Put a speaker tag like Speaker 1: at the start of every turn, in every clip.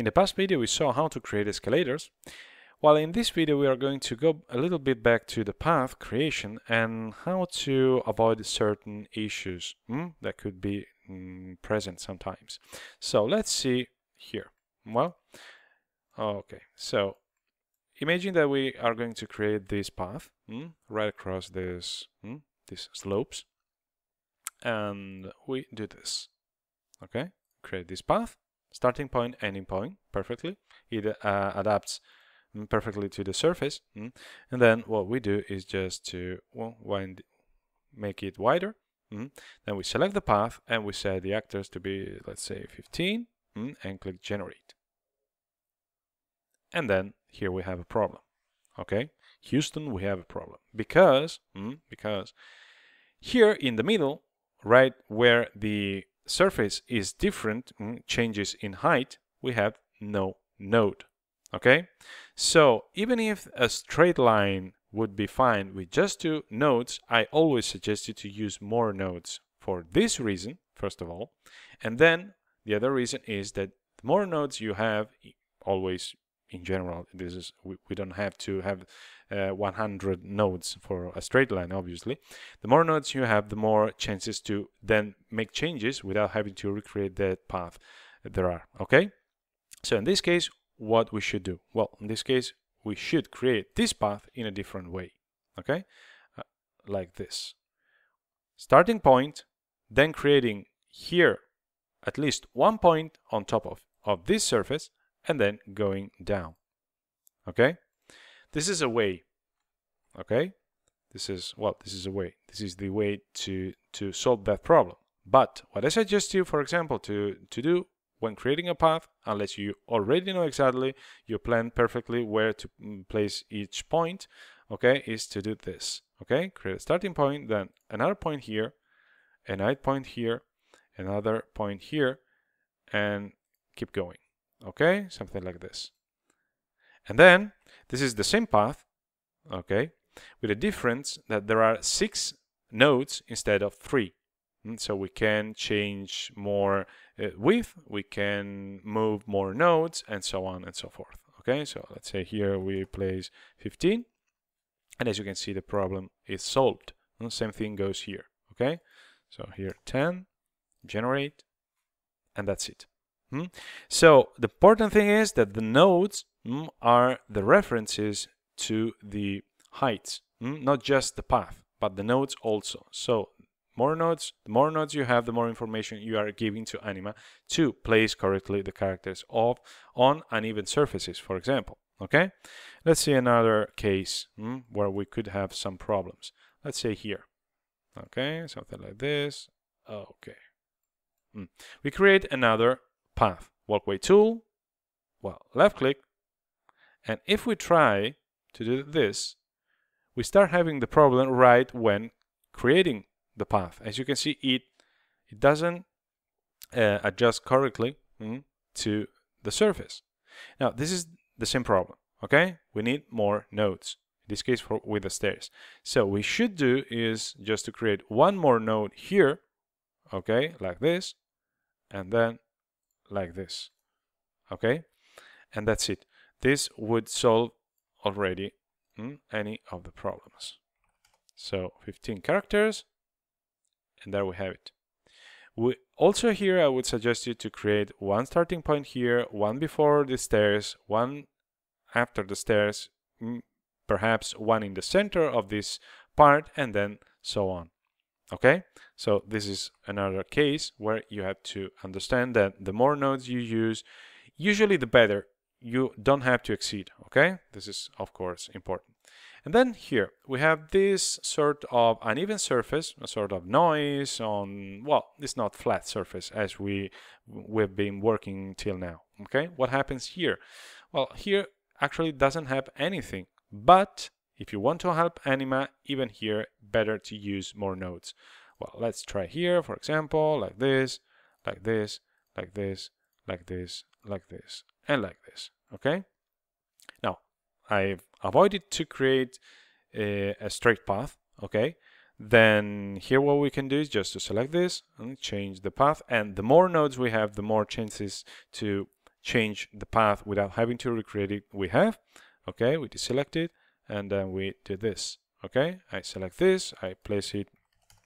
Speaker 1: In the past video we saw how to create escalators, while in this video we are going to go a little bit back to the path creation and how to avoid certain issues hmm, that could be mm, present sometimes. So let's see here. Well, okay, so imagine that we are going to create this path hmm, right across this hmm, these slopes. And we do this okay? Create this path starting point ending point perfectly it uh, adapts perfectly to the surface mm. and then what we do is just to well, wind make it wider mm. then we select the path and we set the actors to be let's say 15 mm, and click generate and then here we have a problem okay Houston we have a problem because mm, because here in the middle right where the surface is different mm, changes in height we have no node okay? So even if a straight line would be fine with just two nodes I always suggest you to use more nodes for this reason first of all. And then the other reason is that the more nodes you have always in general this is we, we don't have to have uh, 100 nodes for a straight line obviously. The more nodes you have the more chances to then make changes without having to recreate that path there are okay? So in this case what we should do? Well in this case we should create this path in a different way okay? Uh, like this. Starting point then creating here at least one point on top of of this surface and then going down okay? This is a way okay? This is well this is a way. This is the way to to solve that problem. But what i suggest you for example to to do when creating a path unless you already know exactly you plan perfectly where to mm, place each point okay is to do this okay? Create a starting point then another point here another point here another point here and keep going okay something like this. And then this is the same path okay with a difference that there are six nodes instead of three. And mm, so we can change more uh, width we can move more nodes and so on and so forth okay? So let's say here we place 15 and as you can see the problem is solved. And mm, same thing goes here okay? So here 10 generate and that's it Hmm? So the important thing is that the nodes hmm, are the references to the heights, hmm? not just the path, but the nodes also. So more nodes, the more nodes you have, the more information you are giving to Anima to place correctly the characters of on uneven surfaces, for example. Okay, let's see another case hmm, where we could have some problems. Let's say here. Okay, something like this. Okay. Hmm. We create another path. Walkway tool, well, left click, and if we try to do this, we start having the problem right when creating the path. As you can see, it it doesn't uh, adjust correctly mm, to the surface. Now, this is the same problem, okay? We need more nodes, in this case for with the stairs. So we should do is just to create one more node here, okay, like this, and then like this okay? And that's it. This would solve already mm, any of the problems. So 15 characters and there we have it. We also here I would suggest you to create one starting point here one before the stairs one after the stairs mm, perhaps one in the center of this part and then so on okay? So this is another case where you have to understand that the more nodes you use usually the better. You don't have to exceed okay? This is of course important. And then here we have this sort of uneven surface a sort of noise on well it's not flat surface as we we've been working till now okay? What happens here? Well here actually doesn't have anything but if you want to help Anima, even here, better to use more nodes. Well, let's try here, for example, like this, like this, like this, like this, like this, and like this, okay? Now, I've avoided to create a, a straight path, okay? Then here what we can do is just to select this and change the path. And the more nodes we have, the more chances to change the path without having to recreate it we have okay we deselect it and then we do this okay? I select this I place it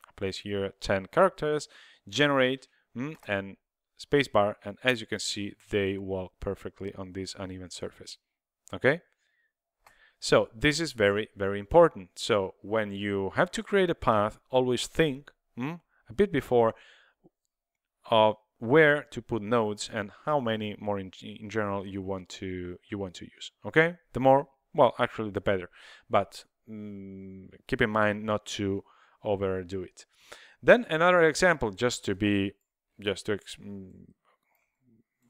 Speaker 1: I place here 10 characters generate mm, and spacebar and as you can see they walk perfectly on this uneven surface okay? So this is very very important. So when you have to create a path always think mm, a bit before of where to put nodes and how many more in, in general you want to you want to use okay? The more well actually the better but mm, keep in mind not to overdo it. Then another example just to be just to mm,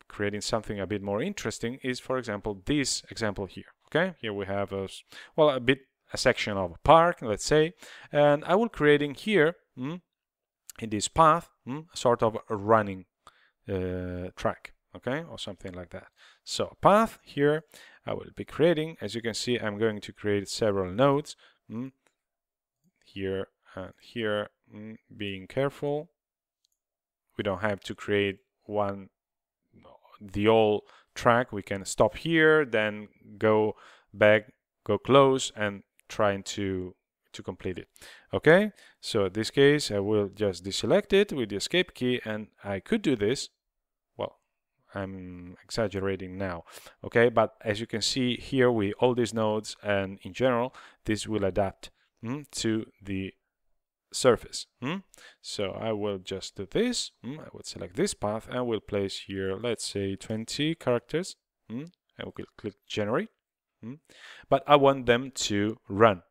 Speaker 1: creating something a bit more interesting is for example this example here okay? Here we have a well a bit a section of a park let's say and I will creating here mm, in this path mm, sort of a running uh, track okay? Or something like that. So path here I will be creating. As you can see I'm going to create several nodes mm, here and here mm, being careful. We don't have to create one the old track. We can stop here then go back go close and trying to to complete it. Okay? So in this case I will just deselect it with the escape key and I could do this I'm exaggerating now okay but as you can see here with all these nodes and in general this will adapt mm, to the surface mm? so I will just do this mm? I would select this path and will place here let's say 20 characters mm? we will click generate mm? but I want them to run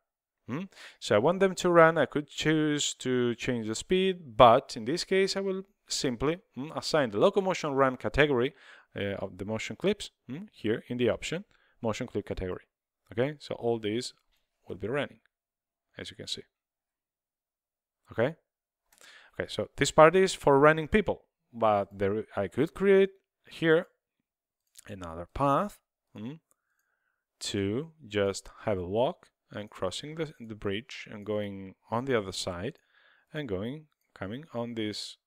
Speaker 1: Hmm? So I want them to run. I could choose to change the speed, but in this case, I will simply hmm, assign the locomotion run category uh, of the motion clips hmm, here in the option motion clip category. Okay, so all these will be running, as you can see. Okay, okay, so this part is for running people, but there I could create here another path to just have a walk and crossing the, the bridge and going on the other side and going coming on this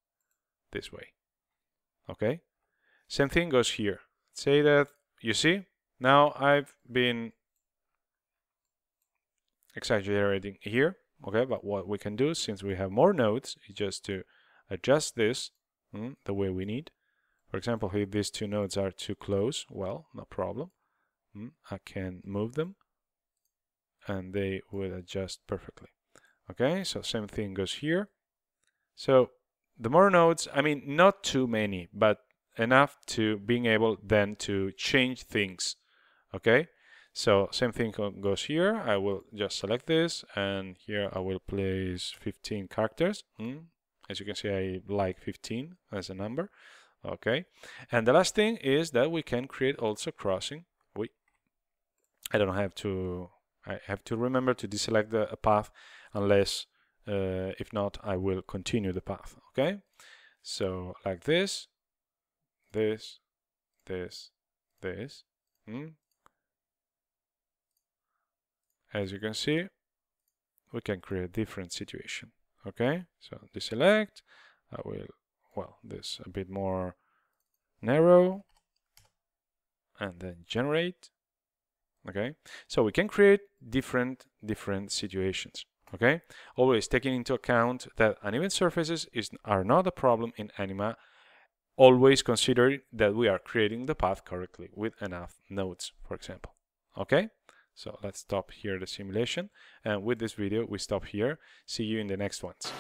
Speaker 1: this way. Okay? Same thing goes here. Say that you see now I've been exaggerating here okay but what we can do since we have more nodes is just to adjust this mm, the way we need. For example if these two nodes are too close well no problem. Mm, I can move them and they will adjust perfectly. Okay, so same thing goes here. So the more nodes, I mean, not too many, but enough to being able then to change things. Okay, so same thing goes here. I will just select this and here I will place 15 characters. Hmm. As you can see, I like 15 as a number. Okay, and the last thing is that we can create also crossing. We, I don't have to I have to remember to deselect the path unless uh, if not I will continue the path okay? So like this this this this hmm. as you can see we can create different situation okay? So deselect I will well this a bit more narrow and then generate okay? So we can create different different situations okay? Always taking into account that uneven surfaces is are not a problem in anima. Always consider that we are creating the path correctly with enough nodes for example. Okay? So let's stop here the simulation. And with this video we stop here. See you in the next ones